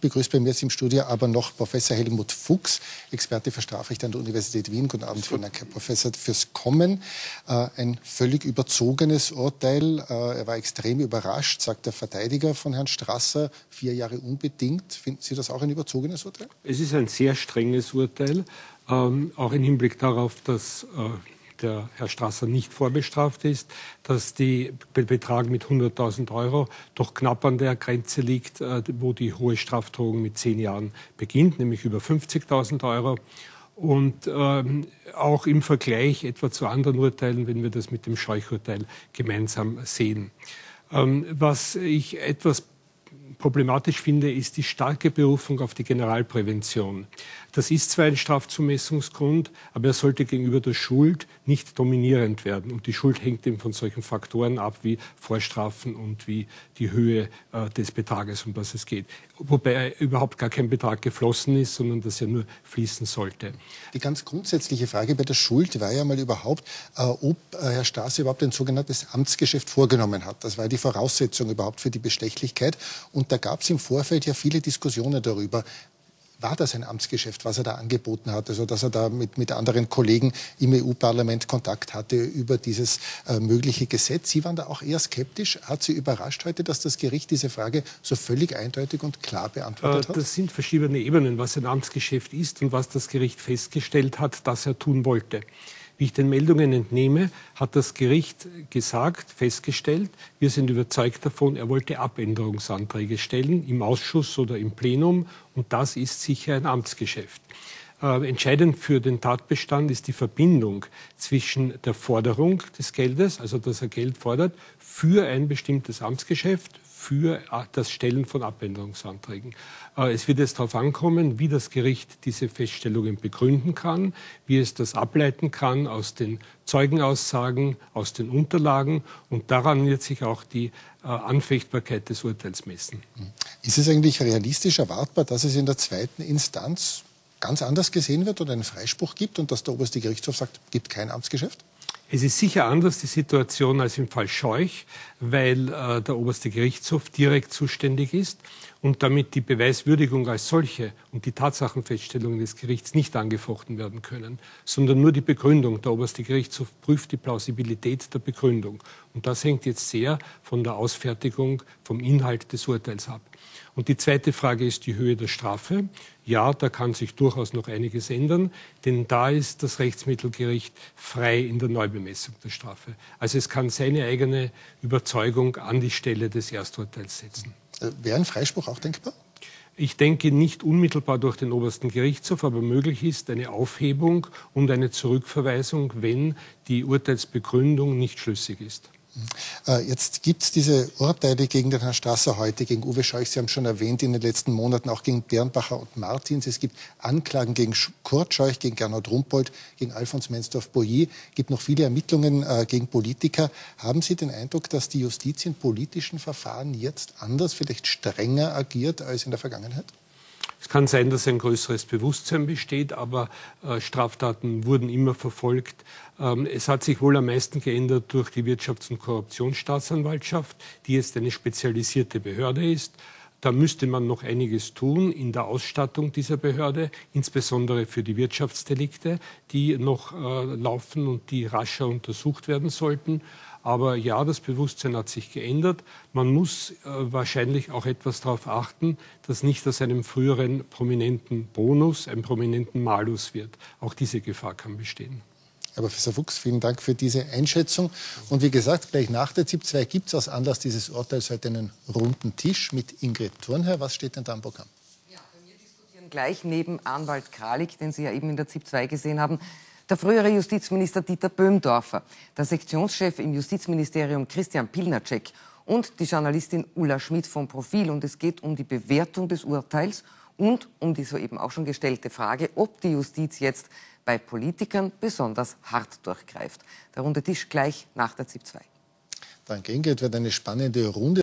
Ich begrüße bei mir jetzt im Studio aber noch Professor Helmut Fuchs, Experte für Strafrecht an der Universität Wien. Guten Abend, vielen Dank, Herr Professor, fürs Kommen. Äh, ein völlig überzogenes Urteil. Äh, er war extrem überrascht, sagt der Verteidiger von Herrn Strasser. Vier Jahre unbedingt. Finden Sie das auch ein überzogenes Urteil? Es ist ein sehr strenges Urteil, ähm, auch im Hinblick darauf, dass äh, der Herr Strasser nicht vorbestraft ist, dass der Betrag mit 100.000 Euro doch knapp an der Grenze liegt, äh, wo die hohe Strafdrohung mit zehn Jahren beginnt, nämlich über 50.000 Euro. Und ähm, auch im Vergleich etwa zu anderen Urteilen, wenn wir das mit dem Scheuchurteil gemeinsam sehen. Ähm, was ich etwas problematisch finde, ist die starke Berufung auf die Generalprävention. Das ist zwar ein Strafzumessungsgrund, aber er sollte gegenüber der Schuld nicht dominierend werden. Und die Schuld hängt eben von solchen Faktoren ab wie Vorstrafen und wie die Höhe äh, des Betrages, um das es geht. Wobei überhaupt gar kein Betrag geflossen ist, sondern dass er nur fließen sollte. Die ganz grundsätzliche Frage bei der Schuld war ja mal überhaupt, äh, ob äh, Herr Stasi überhaupt ein sogenanntes Amtsgeschäft vorgenommen hat. Das war die Voraussetzung überhaupt für die Bestechlichkeit. Und da gab es im Vorfeld ja viele Diskussionen darüber war das ein Amtsgeschäft, was er da angeboten hat? Also, dass er da mit, mit anderen Kollegen im EU-Parlament Kontakt hatte über dieses äh, mögliche Gesetz. Sie waren da auch eher skeptisch. Hat Sie überrascht heute, dass das Gericht diese Frage so völlig eindeutig und klar beantwortet äh, hat? Das sind verschiedene Ebenen, was ein Amtsgeschäft ist und was das Gericht festgestellt hat, dass er tun wollte. Wie ich den Meldungen entnehme, hat das Gericht gesagt, festgestellt, wir sind überzeugt davon, er wollte Abänderungsanträge stellen im Ausschuss oder im Plenum und das ist sicher ein Amtsgeschäft. Äh, entscheidend für den Tatbestand ist die Verbindung zwischen der Forderung des Geldes, also dass er Geld fordert, für ein bestimmtes Amtsgeschäft, für das Stellen von Abänderungsanträgen. Äh, es wird jetzt darauf ankommen, wie das Gericht diese Feststellungen begründen kann, wie es das ableiten kann aus den Zeugenaussagen, aus den Unterlagen. Und daran wird sich auch die äh, Anfechtbarkeit des Urteils messen. Ist es eigentlich realistisch erwartbar, dass es in der zweiten Instanz ganz anders gesehen wird oder einen Freispruch gibt und dass der oberste Gerichtshof sagt, gibt kein Amtsgeschäft? Es ist sicher anders die Situation als im Fall Scheuch, weil äh, der oberste Gerichtshof direkt zuständig ist und damit die Beweiswürdigung als solche und die Tatsachenfeststellungen des Gerichts nicht angefochten werden können, sondern nur die Begründung. Der oberste Gerichtshof prüft die Plausibilität der Begründung. Und das hängt jetzt sehr von der Ausfertigung, vom Inhalt des Urteils ab. Und die zweite Frage ist die Höhe der Strafe. Ja, da kann sich durchaus noch einiges ändern, denn da ist das Rechtsmittelgericht frei in der Neubemessung der Strafe. Also es kann seine eigene Überzeugung an die Stelle des Ersturteils setzen. Äh, wäre ein Freispruch auch denkbar? Ich denke nicht unmittelbar durch den obersten Gerichtshof, aber möglich ist eine Aufhebung und eine Zurückverweisung, wenn die Urteilsbegründung nicht schlüssig ist. Äh, jetzt gibt es diese Urteile gegen den Herrn Strasser heute, gegen Uwe Scheuch, Sie haben schon erwähnt, in den letzten Monaten auch gegen Bernbacher und Martins. Es gibt Anklagen gegen Kurt Scheuch, gegen Gernot Rumpold, gegen Alfons Mensdorf-Boyer. Es gibt noch viele Ermittlungen äh, gegen Politiker. Haben Sie den Eindruck, dass die Justiz in politischen Verfahren jetzt anders, vielleicht strenger agiert als in der Vergangenheit? Es kann sein, dass ein größeres Bewusstsein besteht, aber äh, Straftaten wurden immer verfolgt. Ähm, es hat sich wohl am meisten geändert durch die Wirtschafts- und Korruptionsstaatsanwaltschaft, die jetzt eine spezialisierte Behörde ist. Da müsste man noch einiges tun in der Ausstattung dieser Behörde, insbesondere für die Wirtschaftsdelikte, die noch äh, laufen und die rascher untersucht werden sollten. Aber ja, das Bewusstsein hat sich geändert. Man muss äh, wahrscheinlich auch etwas darauf achten, dass nicht aus einem früheren prominenten Bonus ein prominenten Malus wird. Auch diese Gefahr kann bestehen. Herr Professor Fuchs, vielen Dank für diese Einschätzung. Und wie gesagt, gleich nach der ZIP 2 gibt es aus Anlass dieses Urteils heute einen runden Tisch mit Ingrid Thurnherr. Was steht denn da am Programm? Ja, bei mir diskutieren gleich neben Anwalt Kralik, den Sie ja eben in der ZIP 2 gesehen haben, der frühere Justizminister Dieter Böhmdorfer, der Sektionschef im Justizministerium Christian Pilnacek und die Journalistin Ulla Schmidt vom Profil. Und es geht um die Bewertung des Urteils und um die soeben auch schon gestellte Frage, ob die Justiz jetzt bei Politikern besonders hart durchgreift. Der runde Tisch gleich nach der ZIP 2. Danke, Ingrid. Wird eine spannende Runde.